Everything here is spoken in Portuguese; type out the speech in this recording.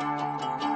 Música